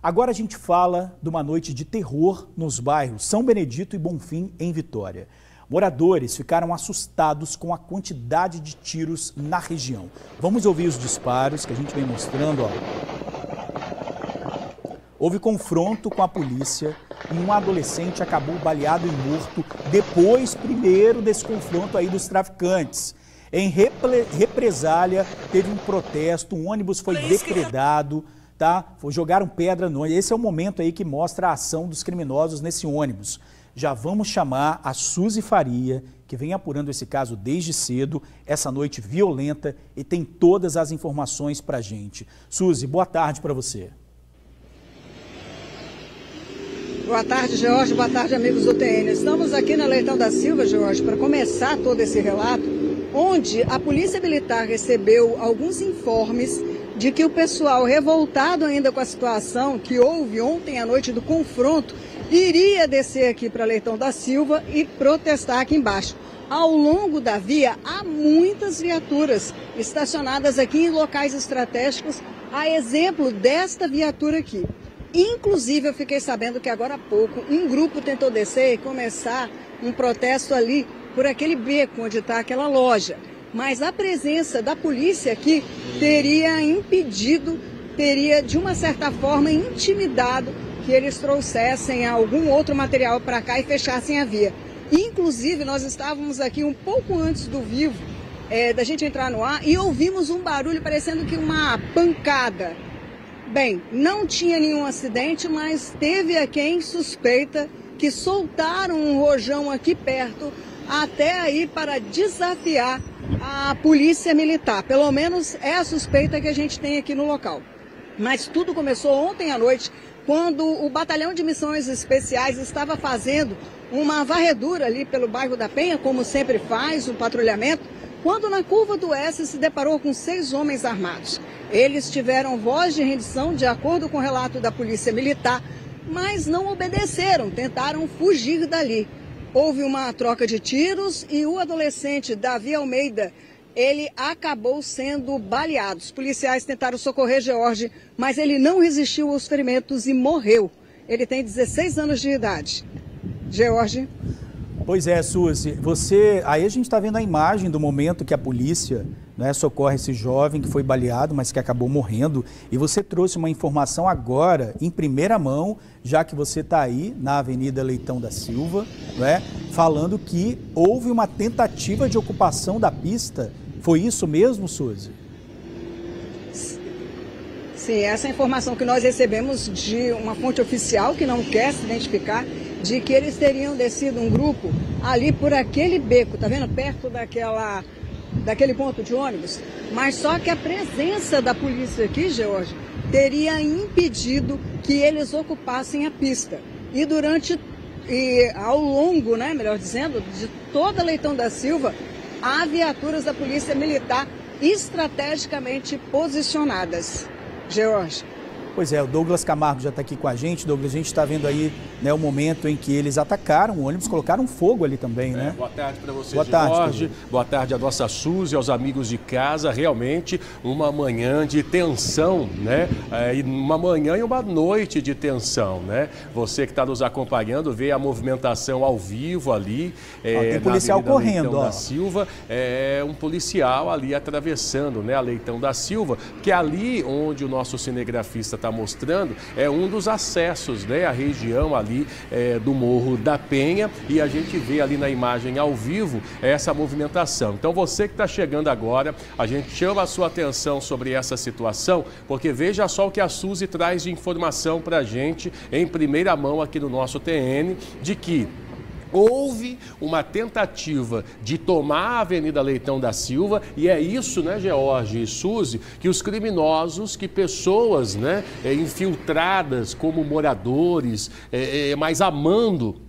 Agora a gente fala de uma noite de terror nos bairros São Benedito e Bonfim, em Vitória. Moradores ficaram assustados com a quantidade de tiros na região. Vamos ouvir os disparos que a gente vem mostrando. Ó. Houve confronto com a polícia e um adolescente acabou baleado e morto depois, primeiro, desse confronto aí dos traficantes. Em represália, teve um protesto, um ônibus foi depredado tá? Jogaram pedra no ônibus. Esse é o momento aí que mostra a ação dos criminosos nesse ônibus. Já vamos chamar a Suzy Faria, que vem apurando esse caso desde cedo, essa noite violenta e tem todas as informações para gente. Suzy, boa tarde para você. Boa tarde, Jorge. Boa tarde, amigos do TN. Estamos aqui na Leitão da Silva, Jorge, para começar todo esse relato, onde a Polícia Militar recebeu alguns informes de que o pessoal revoltado ainda com a situação que houve ontem à noite do confronto iria descer aqui para Leitão da Silva e protestar aqui embaixo. Ao longo da via há muitas viaturas estacionadas aqui em locais estratégicos, a exemplo desta viatura aqui. Inclusive, eu fiquei sabendo que agora há pouco um grupo tentou descer e começar um protesto ali por aquele beco onde está aquela loja mas a presença da polícia aqui teria impedido, teria de uma certa forma intimidado que eles trouxessem algum outro material para cá e fechassem a via. Inclusive, nós estávamos aqui um pouco antes do vivo, é, da gente entrar no ar, e ouvimos um barulho parecendo que uma pancada. Bem, não tinha nenhum acidente, mas teve a quem suspeita que soltaram um rojão aqui perto, até aí para desafiar a polícia militar. Pelo menos é a suspeita que a gente tem aqui no local. Mas tudo começou ontem à noite, quando o Batalhão de Missões Especiais estava fazendo uma varredura ali pelo bairro da Penha, como sempre faz, um patrulhamento, quando na curva do S se deparou com seis homens armados. Eles tiveram voz de rendição, de acordo com o relato da Polícia Militar, mas não obedeceram, tentaram fugir dali. Houve uma troca de tiros e o adolescente Davi Almeida, ele acabou sendo baleado. Os policiais tentaram socorrer George, mas ele não resistiu aos ferimentos e morreu. Ele tem 16 anos de idade. George. Pois é, Suzy, você. Aí a gente está vendo a imagem do momento que a polícia né, socorre esse jovem que foi baleado, mas que acabou morrendo. E você trouxe uma informação agora, em primeira mão, já que você está aí na Avenida Leitão da Silva, né, falando que houve uma tentativa de ocupação da pista. Foi isso mesmo, Suzy? Sim, essa é informação que nós recebemos de uma fonte oficial que não quer se identificar de que eles teriam descido um grupo ali por aquele beco, tá vendo? Perto daquela, daquele ponto de ônibus. Mas só que a presença da polícia aqui, George, teria impedido que eles ocupassem a pista. E durante, e ao longo, né, melhor dizendo, de toda Leitão da Silva, há viaturas da Polícia Militar estrategicamente posicionadas. George. Pois é, o Douglas Camargo já está aqui com a gente. Douglas, a gente está vendo aí né, o momento em que eles atacaram o ônibus, colocaram fogo ali também, né? É, boa tarde para você, boa tarde, Jorge. Boa tarde à nossa Suzy, aos amigos de casa. Realmente uma manhã de tensão, né? É, uma manhã e uma noite de tensão, né? Você que está nos acompanhando vê a movimentação ao vivo ali. É, ó, tem policial correndo, Leitão ó. da Silva. É um policial ali atravessando, né? A Leitão da Silva, que é ali onde o nosso cinegrafista está está mostrando é um dos acessos, né? A região ali é, do Morro da Penha e a gente vê ali na imagem ao vivo essa movimentação. Então você que está chegando agora, a gente chama a sua atenção sobre essa situação, porque veja só o que a Suzy traz de informação para a gente em primeira mão aqui no nosso TN, de que Houve uma tentativa de tomar a Avenida Leitão da Silva e é isso, né, George e Suzy, que os criminosos, que pessoas, né, é, infiltradas como moradores, é, é, mas amando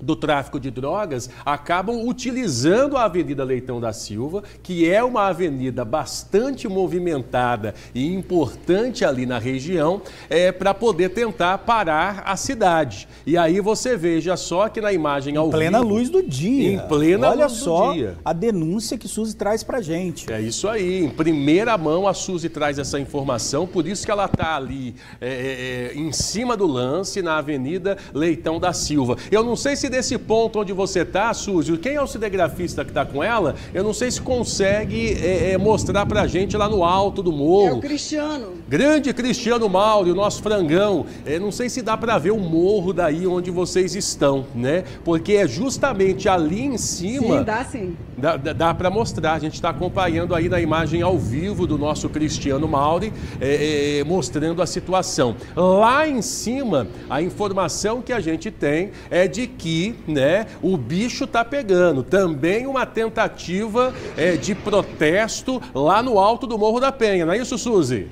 do tráfico de drogas acabam utilizando a Avenida Leitão da Silva, que é uma avenida bastante movimentada e importante ali na região, é, para poder tentar parar a cidade. E aí você veja só que na imagem ao em plena vivo, luz do dia. Em plena Olha luz só do dia. a denúncia que Suzy traz pra gente. É isso aí, em primeira mão a Suzy traz essa informação, por isso que ela está ali é, é, é, em cima do lance, na Avenida Leitão da Silva. Eu não sei se desse ponto onde você está, Suzy, quem é o cinegrafista que está com ela, eu não sei se consegue é, é, mostrar pra gente lá no alto do morro. É o Cristiano. Grande Cristiano Mauro, nosso frangão. É, não sei se dá para ver o morro daí onde vocês estão, né? Porque é justamente ali em cima. Sim, dá sim. Dá, dá, dá para mostrar. A gente está acompanhando aí na imagem ao vivo do nosso Cristiano Mauri, é, é, mostrando a situação. Lá em cima, a informação que a gente tem é de que né, o bicho está pegando. Também uma tentativa é, de protesto lá no alto do Morro da Penha. Não é isso, Suzy?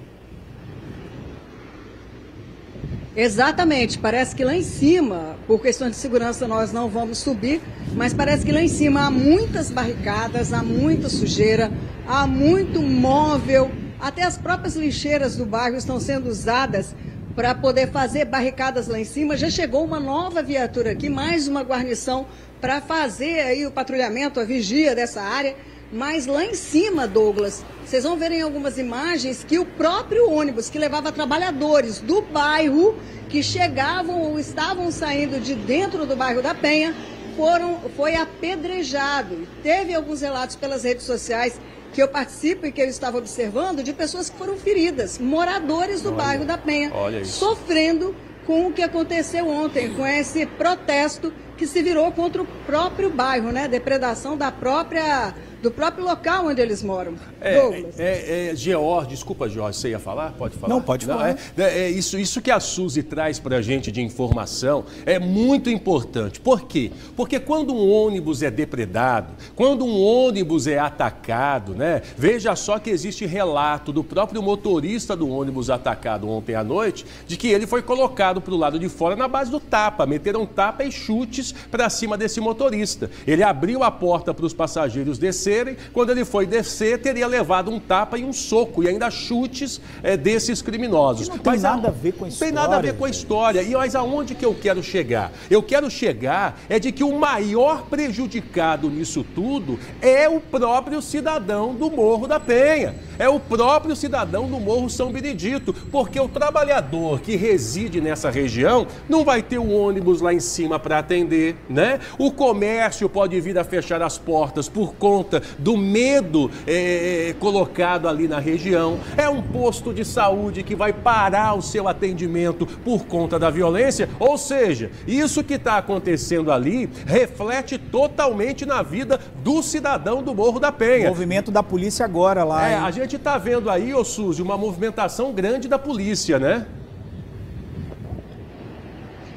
Exatamente, parece que lá em cima, por questão de segurança, nós não vamos subir, mas parece que lá em cima há muitas barricadas, há muita sujeira, há muito móvel, até as próprias lixeiras do bairro estão sendo usadas para poder fazer barricadas lá em cima. Já chegou uma nova viatura aqui, mais uma guarnição para fazer aí o patrulhamento, a vigia dessa área. Mas lá em cima, Douglas, vocês vão ver em algumas imagens que o próprio ônibus que levava trabalhadores do bairro que chegavam ou estavam saindo de dentro do bairro da Penha foram, foi apedrejado. Teve alguns relatos pelas redes sociais que eu participo e que eu estava observando de pessoas que foram feridas, moradores do Olha, bairro da Penha, sofrendo com o que aconteceu ontem, com esse protesto que se virou contra o próprio bairro, né? Depredação da própria do próprio local onde eles moram. É, Douglas. é, é, George, desculpa, Jorge, você ia falar? Pode falar? Não, pode falar. é, é, isso, isso que a Suzy traz para a gente de informação é muito importante. Por quê? Porque quando um ônibus é depredado, quando um ônibus é atacado, né? Veja só que existe relato do próprio motorista do ônibus atacado ontem à noite, de que ele foi colocado para o lado de fora na base do tapa. Meteram tapa e chutes para cima desse motorista. Ele abriu a porta para os passageiros descerem. Quando ele foi descer, teria levado um tapa e um soco e ainda chutes é, desses criminosos. Não tem nada a ver com a Tem nada a ver história, com a história. E mas aonde que eu quero chegar? Eu quero chegar é de que o maior prejudicado nisso tudo é o próprio cidadão do Morro da Penha. É o próprio cidadão do Morro São Benedito, porque o trabalhador que reside nessa região não vai ter o ônibus lá em cima para atender, né? O comércio pode vir a fechar as portas por conta do medo eh, colocado ali na região. É um posto de saúde que vai parar o seu atendimento por conta da violência. Ou seja, isso que está acontecendo ali reflete totalmente na vida do cidadão do Morro da Penha. Movimento da polícia agora lá. É, gente está vendo aí, ô Suzy, uma movimentação grande da polícia, né?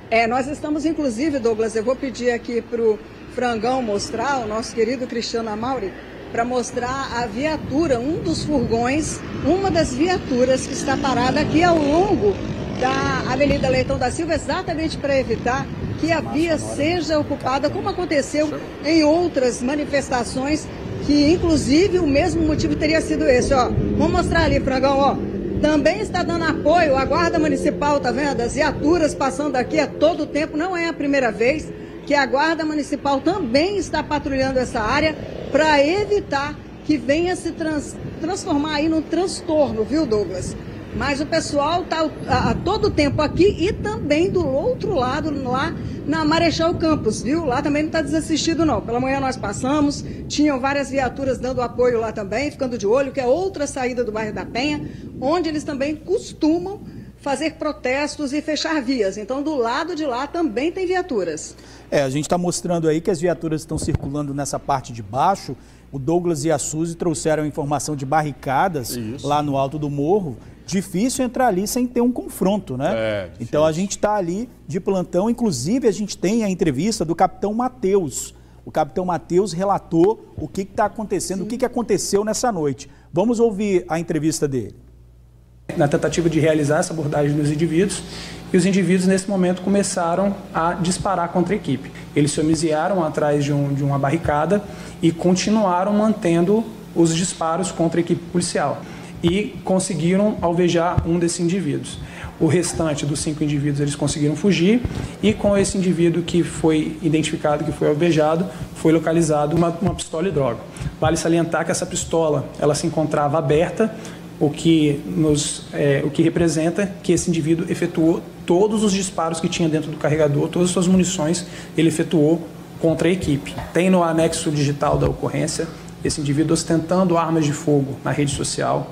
É, nós estamos, inclusive, Douglas, eu vou pedir aqui para o Frangão mostrar, o nosso querido Cristiano Amauri, para mostrar a viatura, um dos furgões, uma das viaturas que está parada aqui ao longo da Avenida Leitão da Silva, exatamente para evitar que a via seja ocupada, como aconteceu em outras manifestações, que inclusive o mesmo motivo teria sido esse, ó. Vamos mostrar ali, Frangão, ó. Também está dando apoio à Guarda Municipal, tá vendo? As viaturas passando aqui a todo tempo, não é a primeira vez que a Guarda Municipal também está patrulhando essa área para evitar que venha se trans- transformar aí num transtorno, viu, Douglas? Mas o pessoal está a, a todo tempo aqui e também do outro lado, lá na Marechal Campos, viu? Lá também não está desassistido, não. Pela manhã nós passamos, tinham várias viaturas dando apoio lá também, ficando de olho, que é outra saída do bairro da Penha, onde eles também costumam fazer protestos e fechar vias. Então, do lado de lá também tem viaturas. É, a gente está mostrando aí que as viaturas estão circulando nessa parte de baixo. O Douglas e a Suzy trouxeram informação de barricadas Isso. lá no alto do morro. Difícil entrar ali sem ter um confronto, né? É, então a gente está ali de plantão. Inclusive, a gente tem a entrevista do capitão Matheus. O capitão Matheus relatou o que está acontecendo, o que, que aconteceu nessa noite. Vamos ouvir a entrevista dele. na tentativa de realizar essa abordagem dos indivíduos e os indivíduos nesse momento começaram a disparar contra a equipe. Eles se homiziaram atrás de, um, de uma barricada e continuaram mantendo os disparos contra a equipe policial e conseguiram alvejar um desses indivíduos. O restante dos cinco indivíduos eles conseguiram fugir e com esse indivíduo que foi identificado, que foi alvejado, foi localizado uma, uma pistola e droga. Vale salientar que essa pistola ela se encontrava aberta, o que, nos, é, o que representa que esse indivíduo efetuou todos os disparos que tinha dentro do carregador, todas as suas munições ele efetuou contra a equipe. Tem no anexo digital da ocorrência esse indivíduo ostentando armas de fogo na rede social,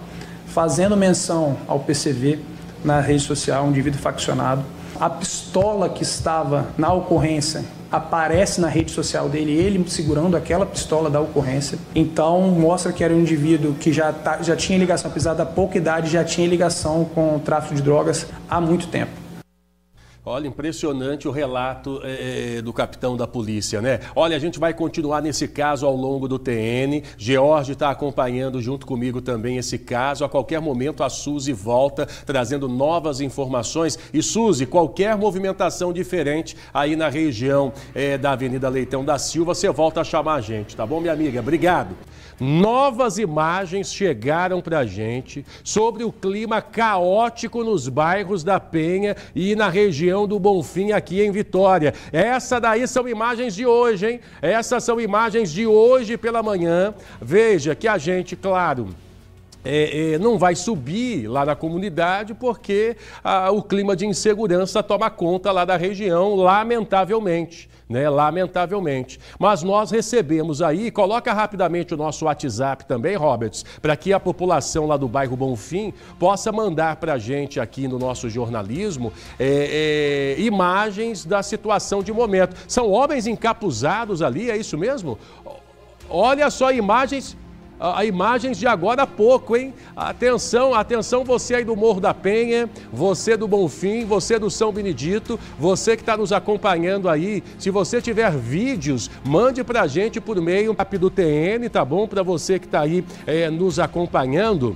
fazendo menção ao PCV na rede social, um indivíduo faccionado. A pistola que estava na ocorrência aparece na rede social dele, ele segurando aquela pistola da ocorrência. Então, mostra que era um indivíduo que já, tá, já tinha ligação, apesar da pouca idade, já tinha ligação com o tráfico de drogas há muito tempo. Olha, impressionante o relato é, do capitão da polícia, né? Olha, a gente vai continuar nesse caso ao longo do TN. George está acompanhando junto comigo também esse caso. A qualquer momento a Suzy volta trazendo novas informações. E Suzy, qualquer movimentação diferente aí na região é, da Avenida Leitão da Silva, você volta a chamar a gente, tá bom, minha amiga? Obrigado. Novas imagens chegaram para a gente sobre o clima caótico nos bairros da Penha e na região do Bonfim, aqui em Vitória. Essa daí são imagens de hoje, hein? Essas são imagens de hoje pela manhã. Veja que a gente, claro. É, é, não vai subir lá na comunidade porque ah, o clima de insegurança toma conta lá da região, lamentavelmente né? Lamentavelmente. Mas nós recebemos aí, coloca rapidamente o nosso WhatsApp também, Roberts, para que a população lá do bairro Bonfim possa mandar para a gente aqui no nosso jornalismo é, é, imagens da situação de momento. São homens encapuzados ali, é isso mesmo? Olha só imagens a, imagens de agora há pouco, hein? Atenção, atenção você aí do Morro da Penha, você do Bonfim, você do São Benedito, você que está nos acompanhando aí. Se você tiver vídeos, mande para a gente por meio do TN, tá bom? Para você que está aí é, nos acompanhando.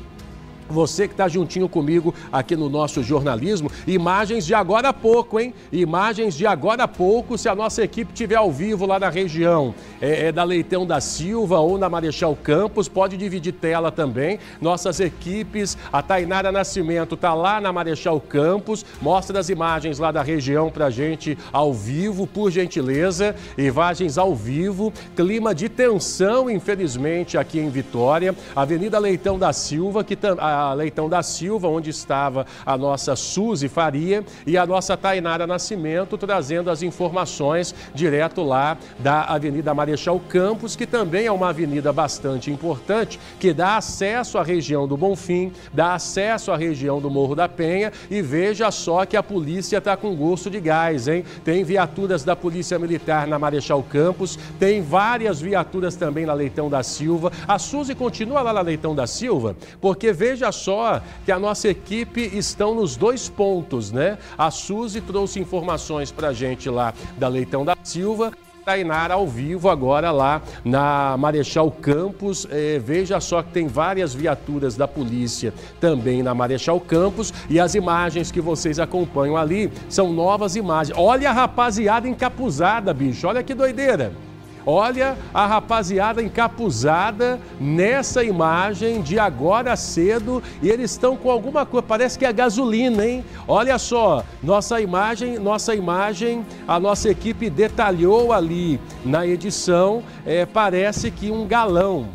Você que está juntinho comigo aqui no nosso jornalismo, imagens de agora a pouco, hein? Imagens de agora a pouco, se a nossa equipe estiver ao vivo lá na região é, é da Leitão da Silva ou na Marechal Campos, pode dividir tela também. Nossas equipes, a Tainara Nascimento está lá na Marechal Campos, mostra as imagens lá da região para gente ao vivo, por gentileza. Imagens ao vivo, clima de tensão, infelizmente, aqui em Vitória. Avenida Leitão da Silva, que também Leitão da Silva, onde estava a nossa Suzy Faria e a nossa Tainara Nascimento, trazendo as informações direto lá da Avenida Marechal Campos, que também é uma avenida bastante importante, que dá acesso à região do Bonfim, dá acesso à região do Morro da Penha e veja só que a polícia está com gosto de gás, hein? Tem viaturas da Polícia Militar na Marechal Campos, tem várias viaturas também na Leitão da Silva. A Suzy continua lá na Leitão da Silva, porque veja só que a nossa equipe estão nos dois pontos, né? A Suzy trouxe informações para a gente lá da Leitão da Silva. Tainara ao vivo agora lá na Marechal Campos. É, veja só que tem várias viaturas da polícia também na Marechal Campos e as imagens que vocês acompanham ali são novas imagens. Olha a rapaziada encapuzada, bicho. Olha que doideira. Olha a rapaziada encapuzada nessa imagem de agora cedo e eles estão com alguma coisa, parece que é gasolina, hein? Olha só, nossa imagem, nossa imagem, a nossa equipe detalhou ali na edição, é, parece que um galão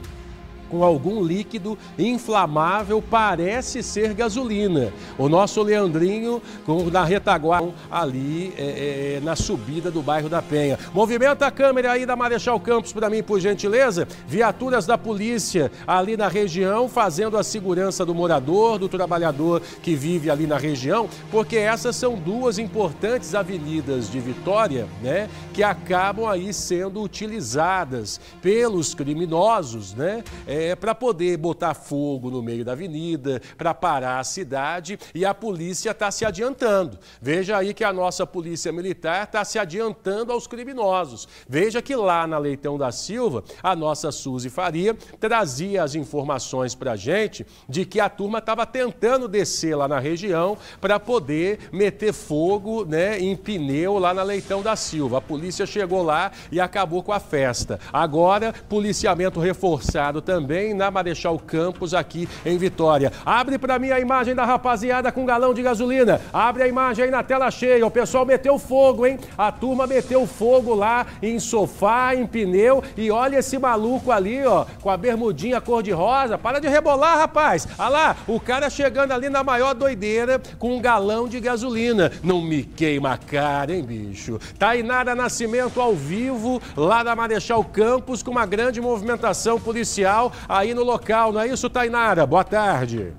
com algum líquido inflamável, parece ser gasolina. O nosso Leandrinho com, na retaguarda ali é, é, na subida do bairro da Penha. Movimenta a câmera aí da Marechal Campos para mim, por gentileza. Viaturas da polícia ali na região, fazendo a segurança do morador, do trabalhador que vive ali na região, porque essas são duas importantes avenidas de Vitória, né, que acabam aí sendo utilizadas pelos criminosos, né? É, é, para poder botar fogo no meio da avenida, para parar a cidade e a polícia está se adiantando. Veja aí que a nossa polícia militar está se adiantando aos criminosos. Veja que lá na Leitão da Silva, a nossa Suzy Faria trazia as informações para a gente de que a turma estava tentando descer lá na região para poder meter fogo né, em pneu lá na Leitão da Silva. A polícia chegou lá e acabou com a festa. Agora, policiamento reforçado também na Marechal Campos aqui em Vitória. Abre para mim a imagem da rapaziada com galão de gasolina. Abre a imagem aí na tela cheia. O pessoal meteu fogo, hein? A turma meteu fogo lá em sofá, em pneu. E olha esse maluco ali, ó, com a bermudinha cor-de-rosa. Para de rebolar, rapaz. Olha lá, o cara chegando ali na maior doideira com um galão de gasolina. Não me queima a cara, hein, bicho? Tainara Nascimento ao vivo, lá da Marechal Campos, com uma grande movimentação policial aí no local. Não é isso, Tainara? Boa tarde.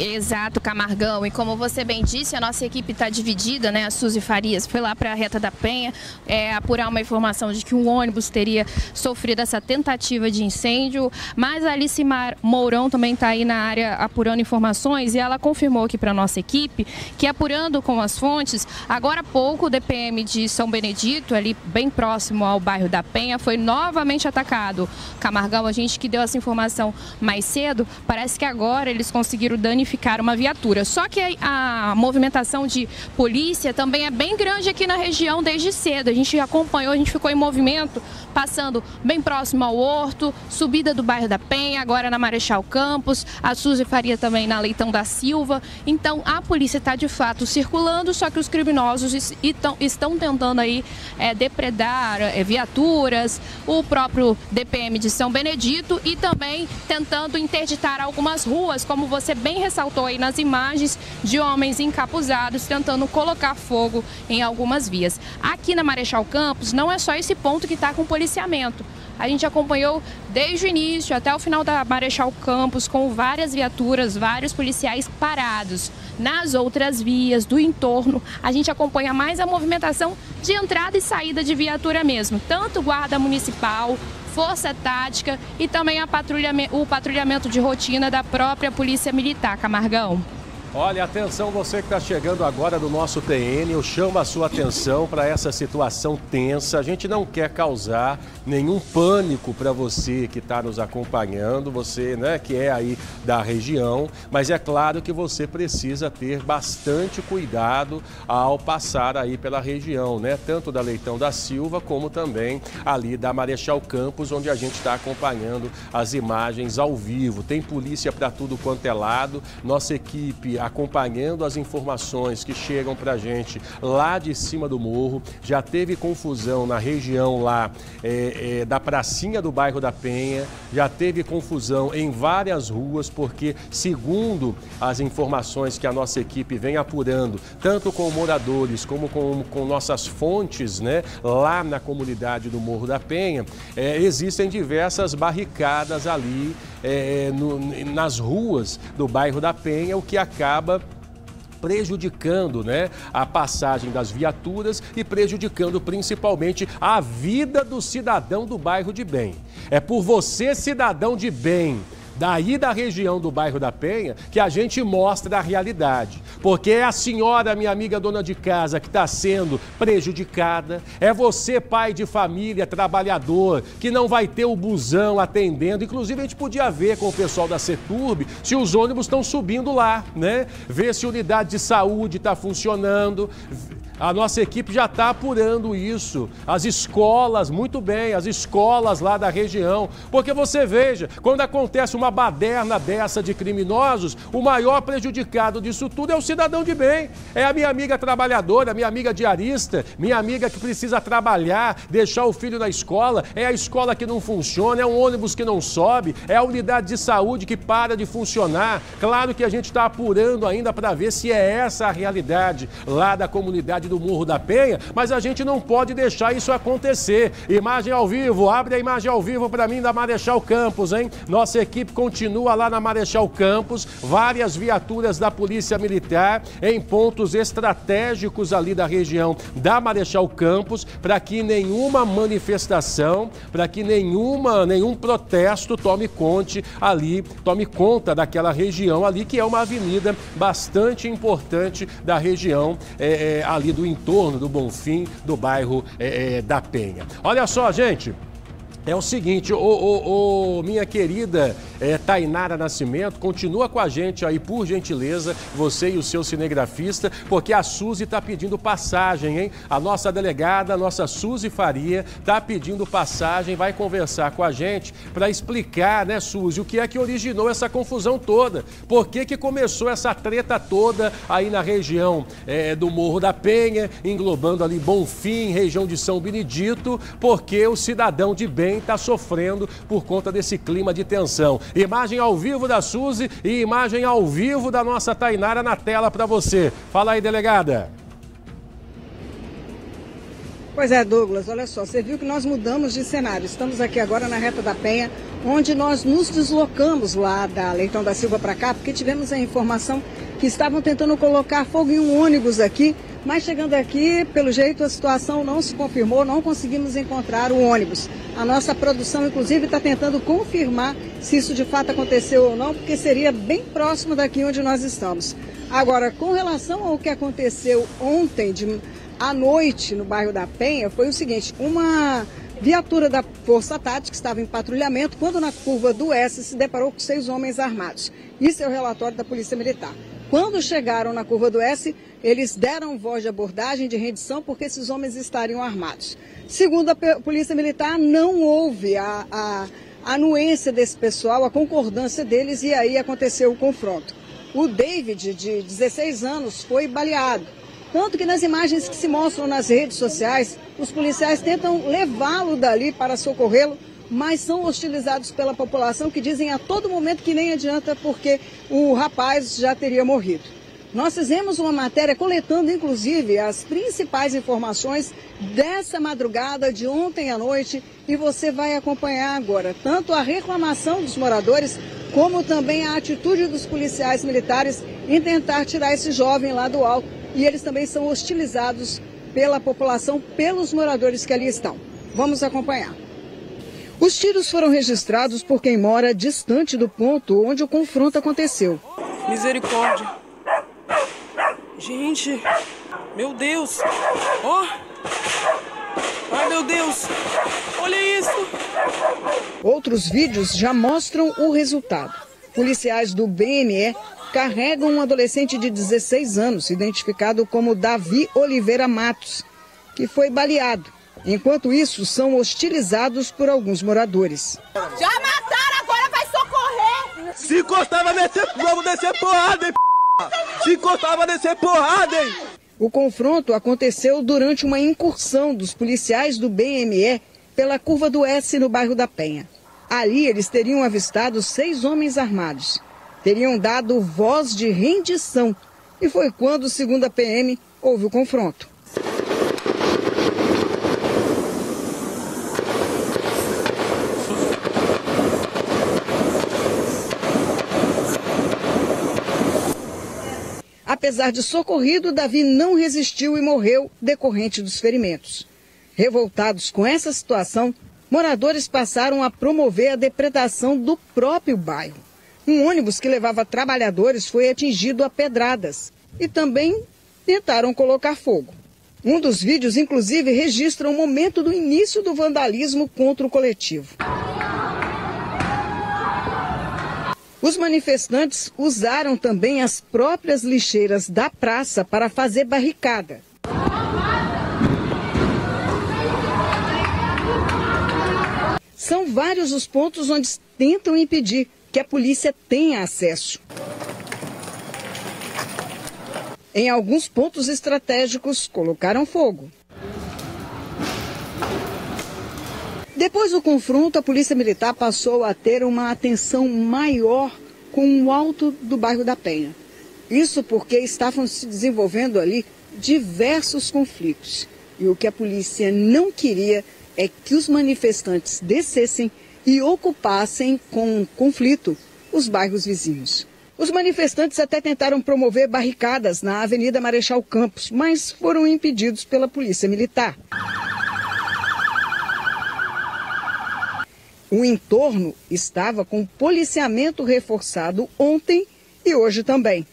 Exato, Camargão. E como você bem disse, a nossa equipe está dividida, né? A Suzy Farias foi lá para a Reta da Penha é, apurar uma informação de que um ônibus teria sofrido essa tentativa de incêndio. Mas a Alice Mar Mourão também está aí na área apurando informações e ela confirmou aqui para a nossa equipe que apurando com as fontes, agora há pouco o DPM de São Benedito, ali bem próximo ao bairro da Penha, foi novamente atacado. Camargão, a gente que deu essa informação mais cedo, parece que agora eles conseguiram danificar identificar uma viatura. Só que a, movimentação de polícia também é bem grande aqui na região desde cedo. A gente acompanhou, a gente ficou em movimento, passando bem próximo ao Horto, subida do bairro da Penha, agora na Marechal Campos, a Suzy Faria também na Leitão da Silva. Então a polícia está de fato circulando, só que os criminosos estão, tentando aí é, depredar é, viaturas, o próprio DPM de São Benedito e também tentando interditar algumas ruas, como você bem ressaltou aí nas imagens de homens encapuzados tentando colocar fogo em algumas vias. Aqui na Marechal Campos não é só esse ponto que está com policiamento. A gente acompanhou desde o início até o final da Marechal Campos com várias viaturas, vários policiais parados. Nas outras vias do entorno, a gente acompanha mais a movimentação de entrada e saída de viatura mesmo, tanto guarda municipal, força tática e também patrulhamento, o patrulhamento de rotina da própria Polícia Militar, Camargão. Olha, atenção você que está chegando agora do nosso TN, eu chamo a sua atenção para essa situação tensa. A gente não quer causar nenhum pânico para você que está nos acompanhando, você né, que é aí da região, mas é claro que você precisa ter bastante cuidado ao passar aí pela região, né? Tanto da Leitão da Silva como também ali da Marechal Campos, onde a gente está acompanhando as imagens ao vivo. Tem polícia para tudo quanto é lado, nossa equipe acompanhando as informações que chegam para a gente lá de cima do morro. Já teve confusão na região lá é, é, da pracinha do bairro da Penha, já teve confusão em várias ruas, porque, segundo as informações que a nossa equipe vem apurando, tanto com moradores como com, com nossas fontes né, lá na comunidade do Morro da Penha, é, existem diversas barricadas ali é, no, nas ruas do bairro da Penha, o que acaba prejudicando né, a passagem das viaturas e prejudicando principalmente a vida do cidadão do bairro de bem. É por você, cidadão de bem, daí da região do bairro da Penha, que a gente mostra a realidade. Porque é a senhora, minha amiga dona de casa, que está sendo prejudicada. É você, pai de família, trabalhador, que não vai ter o busão atendendo. Inclusive, a gente podia ver com o pessoal da Seturb se os ônibus estão subindo lá, né? Ver se a unidade de saúde está funcionando a nossa equipe já está apurando isso. As escolas, muito bem, as escolas lá da região. Porque você veja, quando acontece uma baderna dessa de criminosos, o maior prejudicado disso tudo é o cidadão de bem. É a minha amiga trabalhadora, minha amiga diarista, minha amiga que precisa trabalhar, deixar o filho na escola. É a escola que não funciona, é um ônibus que não sobe, é a unidade de saúde que para de funcionar. Claro que a gente está apurando ainda para ver se é essa a realidade lá da comunidade do Morro da Penha, mas a gente não pode deixar isso acontecer. Imagem ao vivo, abre a imagem ao vivo para mim da Marechal Campos, hein? Nossa equipe continua lá na Marechal Campos, várias viaturas da Polícia Militar em pontos estratégicos ali da região da Marechal Campos, para que nenhuma manifestação, para que nenhuma, nenhum protesto tome conte ali, tome conta daquela região ali, que é uma avenida bastante importante da região é, é, ali do entorno do Bonfim, do bairro é, é da Penha. Olha só, gente. É o seguinte, ô, ô, ô, minha querida é, Tainara Nascimento, continua com a gente aí, por gentileza, você e o seu cinegrafista, porque a Suzy está pedindo passagem, hein? A nossa delegada, a nossa Suzy Faria, está pedindo passagem, vai conversar com a gente para explicar, né, Suzy, o que é que originou essa confusão toda. Por que, que começou essa treta toda aí na região é, do Morro da Penha, englobando ali Bonfim, região de São Benedito, porque o cidadão de bem está sofrendo por conta desse clima de tensão. Imagem ao vivo da Suzy e imagem ao vivo da nossa Tainara na tela para você. Fala aí, delegada. Pois é, Douglas, olha só, você viu que nós mudamos de cenário. Estamos aqui agora na Reta da Penha, onde nós nos deslocamos lá da Leitão da Silva para cá, porque tivemos a informação que estavam tentando colocar fogo em um ônibus aqui mas chegando aqui, pelo jeito, a situação não se confirmou, não conseguimos encontrar o ônibus. A nossa produção, inclusive, está tentando confirmar se isso de fato aconteceu ou não, porque seria bem próximo daqui onde nós estamos. Agora, com relação ao que aconteceu ontem de, à noite no bairro da Penha, foi o seguinte: uma viatura da Força Tática estava em patrulhamento quando na curva do S se deparou com seis homens armados. Isso é o relatório da Polícia Militar. Quando chegaram na curva do S, eles deram voz de abordagem de rendição porque esses homens estariam armados. Segundo a Polícia Militar, não houve a, a, anuência desse pessoal, a concordância deles e aí aconteceu o confronto. O David, de 16 anos, foi baleado. Tanto que nas imagens que se mostram nas redes sociais, os policiais tentam levá-lo dali para socorrê-lo, mas são hostilizados pela população que dizem a todo momento que nem adianta porque o rapaz já teria morrido. Nós fizemos uma matéria coletando, inclusive, as principais informações dessa madrugada de ontem à noite e você vai acompanhar agora tanto a reclamação dos moradores como também a atitude dos policiais militares em tentar tirar esse jovem lá do alto. E eles também são hostilizados pela população, pelos moradores que ali estão. Vamos acompanhar. Os tiros foram registrados por quem mora distante do ponto onde o confronto aconteceu. Misericórdia. Gente, meu Deus. Ó. Oh. Ai, meu Deus. Olha isso. Outros vídeos já mostram o resultado. Policiais do BNE carregam um adolescente de 16 anos, identificado como Davi Oliveira Matos, que foi baleado. Enquanto isso, são hostilizados por alguns moradores. Já mataram, agora vai socorrer! Se encostar, vai descer, vamos descer porrada, hein, Se encostar, vai descer porrada, hein? O confronto aconteceu durante uma incursão dos policiais do BME pela curva do S no bairro da Penha. Ali eles teriam avistado seis homens armados. Teriam dado voz de rendição. E foi quando, segundo a PM, houve o confronto. Apesar de socorrido, Davi não resistiu e morreu decorrente dos ferimentos. Revoltados com essa situação, moradores passaram a promover a depredação do próprio bairro. Um ônibus que levava trabalhadores foi atingido a pedradas e também tentaram colocar fogo. Um dos vídeos, inclusive, registra o momento do início do vandalismo contra o coletivo. Os manifestantes usaram também as próprias lixeiras da praça para fazer barricada. São vários os pontos onde tentam impedir que a polícia tenha acesso. Em alguns pontos estratégicos, colocaram fogo. Depois do confronto, a Polícia Militar passou a ter uma atenção maior com o alto do bairro da Penha. Isso porque estavam se desenvolvendo ali diversos conflitos. E o que a polícia não queria é que os manifestantes descessem e ocupassem com conflito os bairros vizinhos. Os manifestantes até tentaram promover barricadas na Avenida Marechal Campos, mas foram impedidos pela Polícia Militar. O entorno estava com policiamento reforçado ontem e hoje também.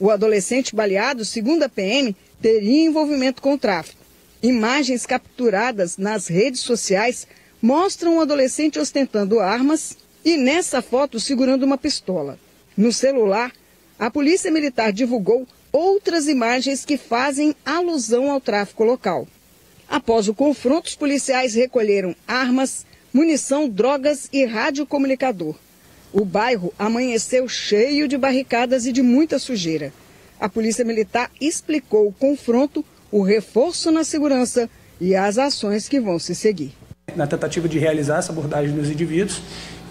O adolescente baleado, segundo a PM, teria envolvimento com o tráfico. Imagens capturadas nas redes sociais mostram um adolescente ostentando armas e nessa foto segurando uma pistola. No celular, a Polícia Militar divulgou outras imagens que fazem alusão ao tráfico local. Após o confronto, os policiais recolheram armas, munição, drogas e radiocomunicador. O bairro amanheceu cheio de barricadas e de muita sujeira. A Polícia Militar explicou o confronto, o reforço na segurança e as ações que vão se seguir. Na tentativa de realizar essa abordagem dos indivíduos,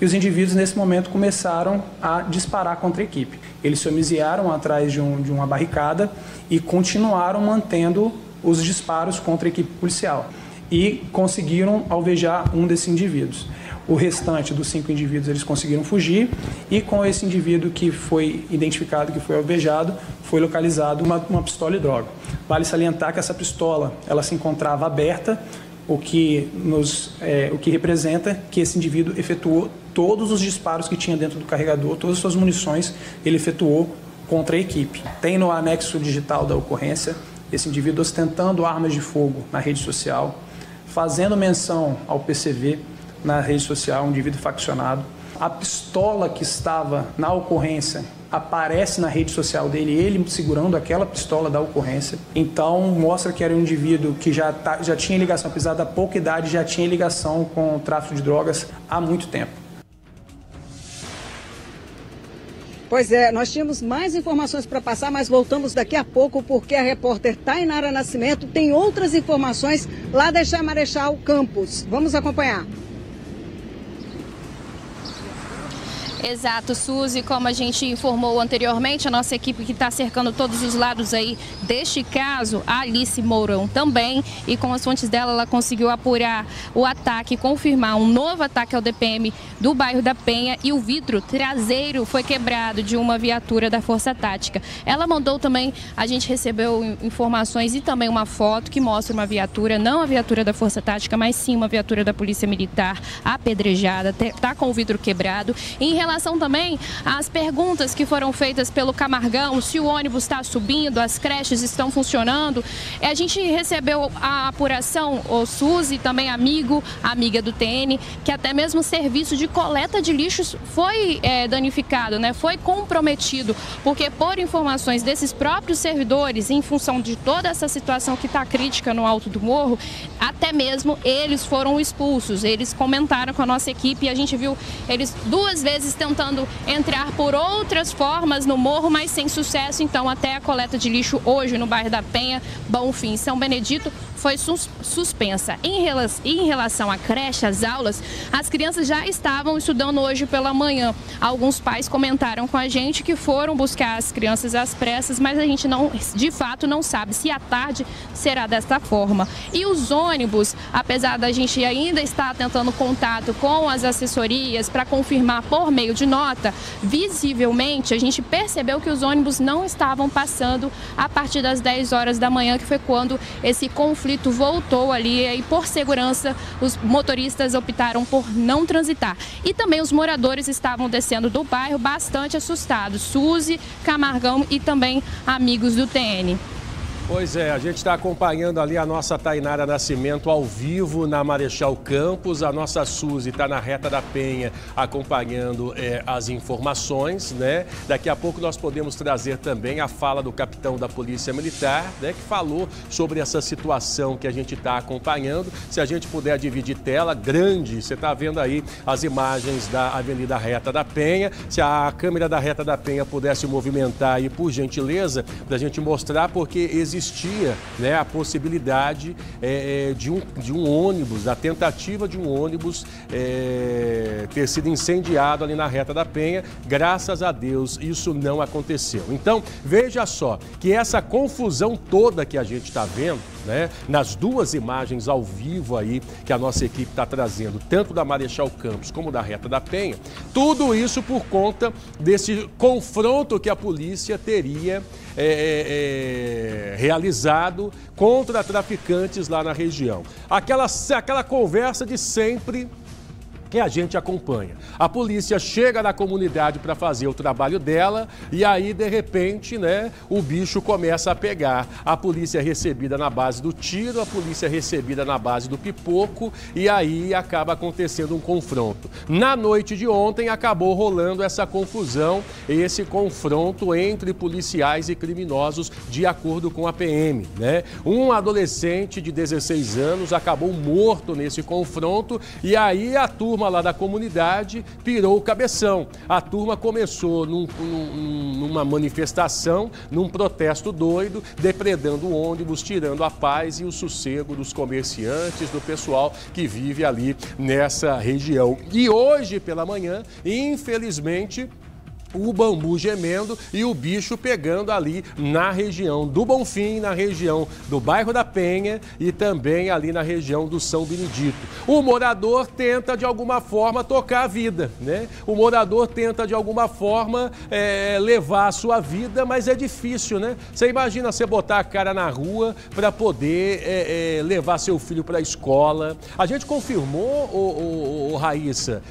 e os indivíduos nesse momento começaram a disparar contra a equipe. Eles se homiziaram atrás de, um, de uma barricada e continuaram mantendo os disparos contra a equipe policial e conseguiram alvejar um desses indivíduos. O restante dos cinco indivíduos eles conseguiram fugir e com esse indivíduo que foi identificado, que foi alvejado, foi localizado uma, uma pistola e droga. Vale salientar que essa pistola ela se encontrava aberta, o que, nos, é, o que representa que esse indivíduo efetuou todos os disparos que tinha dentro do carregador, todas as suas munições, ele efetuou contra a equipe. Tem no anexo digital da ocorrência esse indivíduo ostentando armas de fogo na rede social, fazendo menção ao PCV na rede social, um indivíduo faccionado. A pistola que estava na ocorrência aparece na rede social dele, ele segurando aquela pistola da ocorrência. Então mostra que era um indivíduo que já, tá, já tinha ligação, apesar da pouca idade, já tinha ligação com o tráfico de drogas há muito tempo. Pois é, nós tínhamos mais informações para passar, mas voltamos daqui a pouco porque a repórter Tainara Nascimento tem outras informações lá da Marechal Campos. Vamos acompanhar. Exato, Suzy, como a gente informou anteriormente, a nossa equipe que está cercando todos os lados aí deste caso, a Alice Mourão também, e com as fontes dela, ela conseguiu apurar o ataque, confirmar um novo ataque ao DPM do bairro da Penha e o vidro traseiro foi quebrado de uma viatura da Força Tática. Ela mandou também, a gente recebeu informações e também uma foto que mostra uma viatura, não a viatura da Força Tática, mas sim uma viatura da Polícia Militar apedrejada, está com o vidro quebrado. Em relação relação também às perguntas que foram feitas pelo Camargão, se o ônibus está subindo, as creches estão funcionando. A gente recebeu a apuração, o Suzy, também amigo, amiga do TN, que até mesmo o serviço de coleta de lixos foi é, danificado, né? foi comprometido, porque por informações desses próprios servidores, em função de toda essa situação que está crítica no Alto do Morro, até mesmo eles foram expulsos. Eles comentaram com a nossa equipe e a gente viu eles duas vezes tentando entrar por outras formas no morro, mas sem sucesso. Então, até a coleta de lixo hoje no bairro da Penha, Bom Fim, São Benedito, foi sus suspensa. Em, rela em relação à creche, às aulas, as crianças já estavam estudando hoje pela manhã. Alguns pais comentaram com a gente que foram buscar as crianças às pressas, mas a gente não, de fato não sabe se à tarde será desta forma. E os ônibus, apesar da gente ainda estar tentando contato com as assessorias para confirmar por meio de nota, visivelmente a gente percebeu que os ônibus não estavam passando a partir das 10 horas da manhã, que foi quando esse conflito conflito voltou ali e por segurança os motoristas optaram por não transitar. E também os moradores estavam descendo do bairro bastante assustados. Suzy, Camargão e também amigos do TN. Pois é, a gente está acompanhando ali a nossa Tainara Nascimento ao vivo na Marechal Campos. A nossa Suzy está na reta da Penha acompanhando é, as informações, né? Daqui a pouco nós podemos trazer também a fala do capitão da Polícia Militar, né? Que falou sobre essa situação que a gente está acompanhando. Se a gente puder dividir tela grande, você está vendo aí as imagens da Avenida Reta da Penha. Se a câmera da Reta da Penha pudesse movimentar aí, por gentileza, para a gente mostrar, porque existe existia né, a possibilidade é, de, um, de um ônibus, da tentativa de um ônibus é, ter sido incendiado ali na reta da Penha. Graças a Deus, isso não aconteceu. Então, veja só que essa confusão toda que a gente está vendo, né, nas duas imagens ao vivo aí que a nossa equipe está trazendo, tanto da Marechal Campos como da Reta da Penha, tudo isso por conta desse confronto que a polícia teria é, é, é realizado contra traficantes lá na região. Aquela, aquela conversa de sempre que a gente acompanha. A polícia chega na comunidade para fazer o trabalho dela e aí, de repente, né, o bicho começa a pegar. A polícia é recebida na base do tiro, a polícia é recebida na base do pipoco e aí acaba acontecendo um confronto. Na noite de ontem acabou rolando essa confusão, esse confronto entre policiais e criminosos, de acordo com a PM. Né? Um adolescente de 16 anos acabou morto nesse confronto e aí a turma turma lá da comunidade pirou o cabeção. A turma começou num, num, numa manifestação, num protesto doido, depredando o ônibus, tirando a paz e o sossego dos comerciantes, do pessoal que vive ali nessa região. E hoje pela manhã, infelizmente, o bambu gemendo e o bicho pegando ali na região do Bonfim, na região do bairro da Penha e também ali na região do São Benedito. O morador tenta de alguma forma tocar a vida, né? O morador tenta de alguma forma é, levar a sua vida, mas é difícil, né? Você imagina você botar a cara na rua para poder é, é, levar seu filho para a escola. A gente confirmou, o, o, o Raíssa,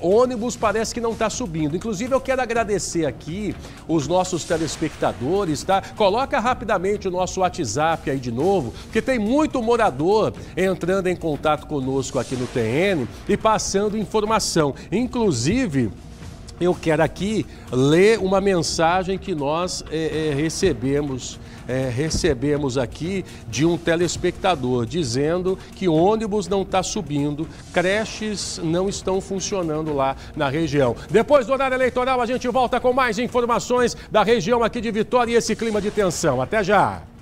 ônibus parece que não está subindo, inclusive Eu quero agradecer aqui os nossos telespectadores, tá? Coloca rapidamente o nosso WhatsApp aí de novo, porque tem muito morador entrando em contato conosco aqui no TN e passando informação. Inclusive, eu quero aqui ler uma mensagem que nós é, é, recebemos é, recebemos aqui de um telespectador dizendo que ônibus não está subindo, creches não estão funcionando lá na região. Depois do horário eleitoral, a gente volta com mais informações da região aqui de Vitória e esse clima de tensão. Até já!